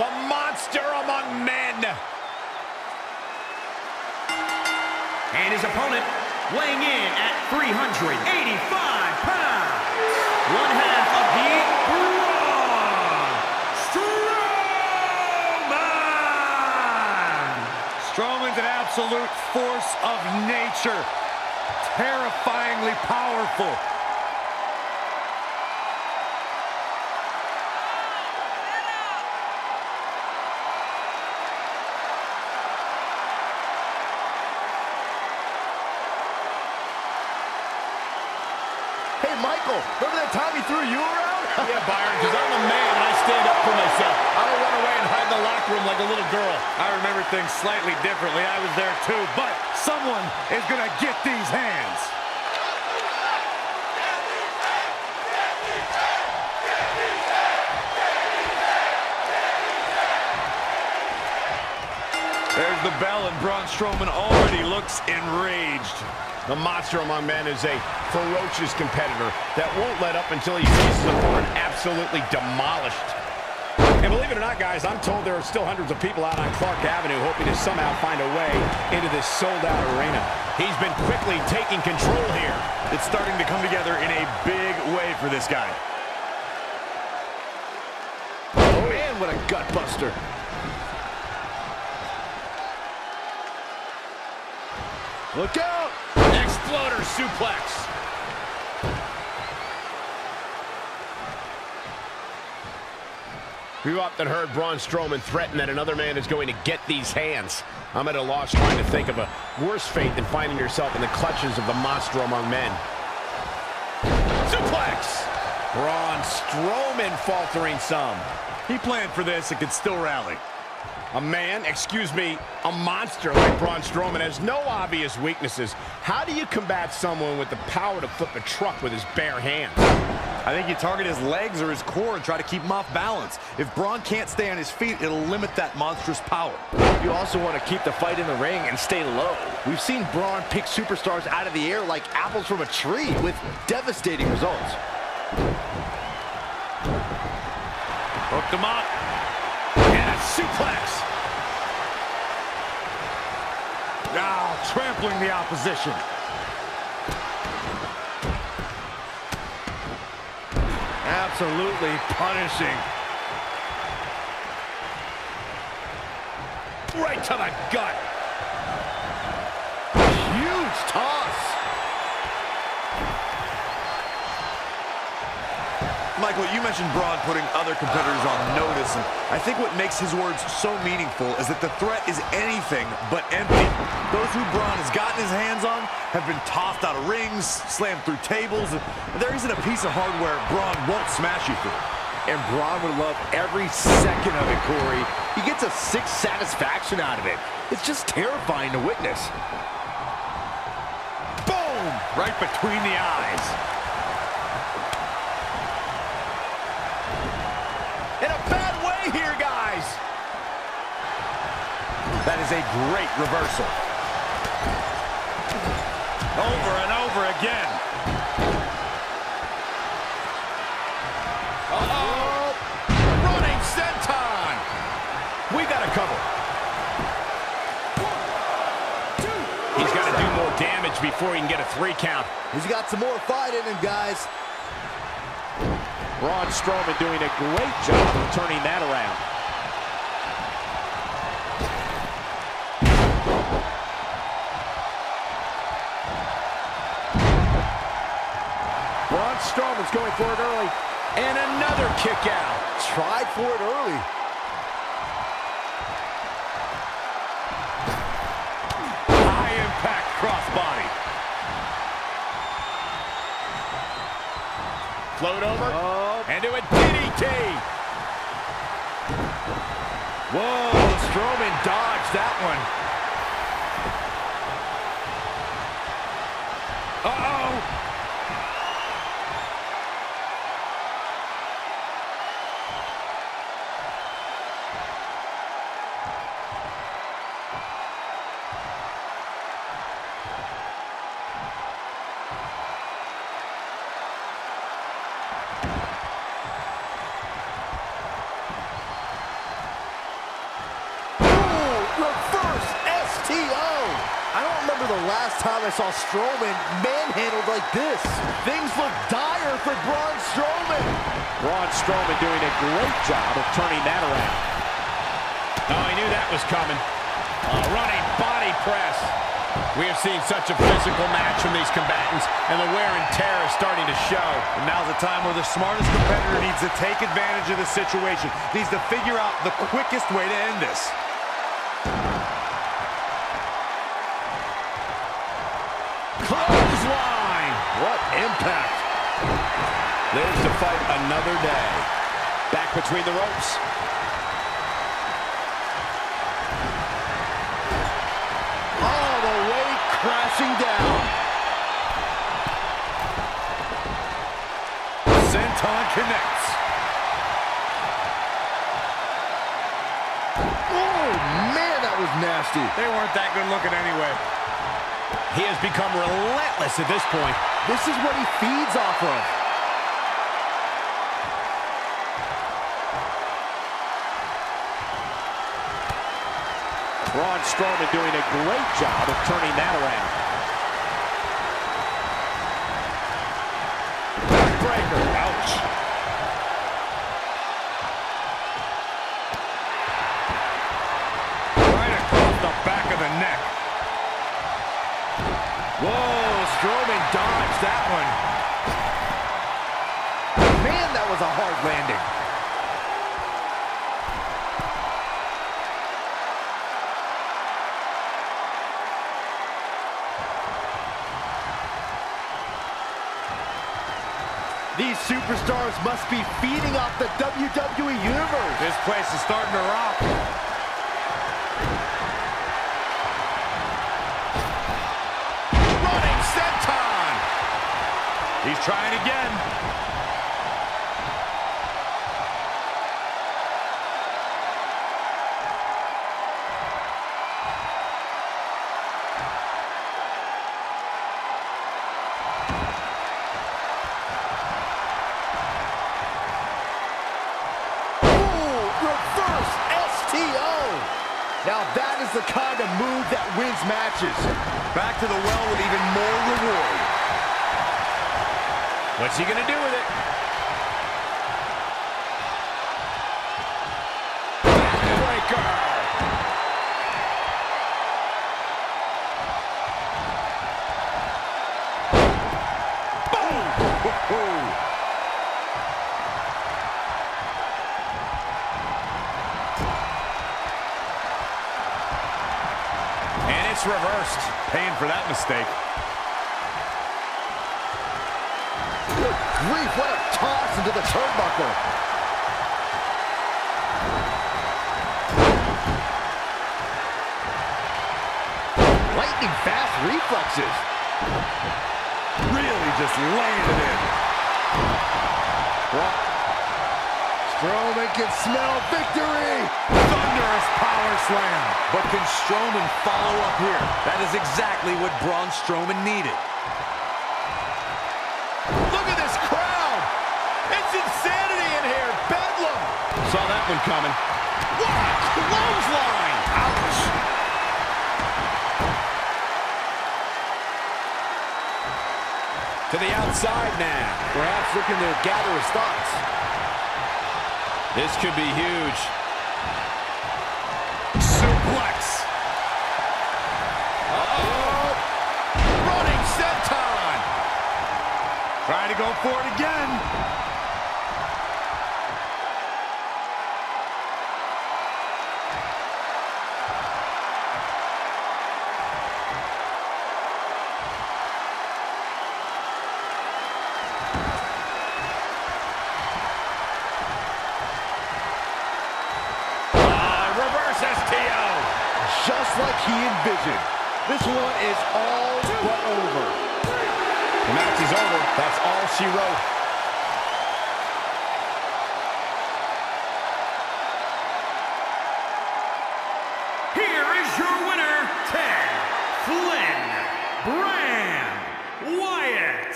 the monster among men. And his opponent weighing in at 385 pounds, one half of the Braun Strowman! Strowman's an absolute force of nature. Terrifyingly powerful. Hey, Michael, remember that time he threw you around? yeah, Byron, because I'm a man and I stand up for myself. I don't run away and hide in the locker room like a little girl. I remember things slightly differently. I was there too, but someone is going to get these hands. There's the bell, and Braun Strowman already looks enraged. The monster among men is a ferocious competitor that won't let up until he sees his opponent absolutely demolished. And believe it or not, guys, I'm told there are still hundreds of people out on Clark Avenue hoping to somehow find a way into this sold-out arena. He's been quickly taking control here. It's starting to come together in a big way for this guy. Oh, man, what a gut Look out! Exploder suplex. We've often heard Braun Strowman threaten that another man is going to get these hands. I'm at a loss trying to think of a worse fate than finding yourself in the clutches of the monster among men. Suplex! Braun Strowman faltering some. He planned for this and could still rally. A man, excuse me, a monster like Braun Strowman has no obvious weaknesses. How do you combat someone with the power to flip a truck with his bare hands? I think you target his legs or his core and try to keep him off balance. If Braun can't stay on his feet, it'll limit that monstrous power. You also want to keep the fight in the ring and stay low. We've seen Braun pick superstars out of the air like apples from a tree with devastating results. Hooked him up. And a suplex. Now trampling the opposition. Absolutely punishing. Right to the gut. Michael, you mentioned Braun putting other competitors on notice, and I think what makes his words so meaningful is that the threat is anything but empty. Those who Braun has gotten his hands on have been tossed out of rings, slammed through tables, and there isn't a piece of hardware Braun won't smash you through. And Braun would love every second of it, Corey. He gets a sick satisfaction out of it. It's just terrifying to witness. Boom! Right between the eyes. In a bad way here, guys. That is a great reversal. Over and over again. Uh-oh. Running senton. We got to cover. He's got to do more damage before he can get a three count. He's got some more fight in him, guys. Braun Strowman doing a great job of turning that around. Strowman's going for it early. And another kick out. Tried for it early. High impact crossbody. Float over. Oh. And to a DDT. Whoa, Strowman dodged that one. The last time I saw Strowman manhandled like this. Things look dire for Braun Strowman. Braun Strowman doing a great job of turning that around. Oh, I knew that was coming. A running body press. We have seen such a physical match from these combatants, and the wear and tear is starting to show. And now's the time where the smartest competitor needs to take advantage of the situation. Needs to figure out the quickest way to end this. Clothesline! What impact. Lives to fight another day. Back between the ropes. All the way crashing down. Senton connects. Oh, man, that was nasty. They weren't that good looking anyway. He has become relentless at this point. This is what he feeds off of. Braun Strowman doing a great job of turning that around. Breaker. Dodged that one. Man, that was a hard landing. These superstars must be feeding off the WWE Universe. This place is starting to rock. He's trying again. Now that is the kind of move that wins matches. Back to the well with even more reward. What's he gonna do with it? And it's reversed. Paying for that mistake. Grief, what a toss into the turnbuckle. Lightning fast reflexes. Really just laying it in. Strowman can smell victory. Thunderous power slam. But can Strowman follow up here? That is exactly what Braun Strowman needed. Look at this crowd. It's insanity in here. Bedlam. Saw that one coming. What a clothesline. Ouch. To the outside now. Perhaps looking to gather his thoughts. This could be huge. Suplex. Oh! Running senton. Trying to go for it again. He envisioned. This one is all but over. The match is over. That's all she wrote. Here is your winner, The Fiend Bray Wyatt.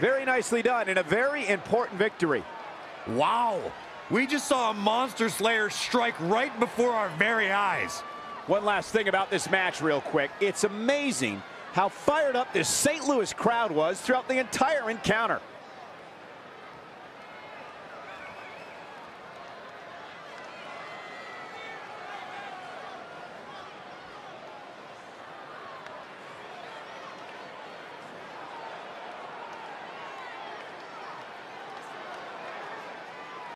Very nicely done and a very important victory. Wow. We just saw a Monster Slayer strike right before our very eyes. One last thing about this match real quick. It's amazing how fired up this St. Louis crowd was throughout the entire encounter.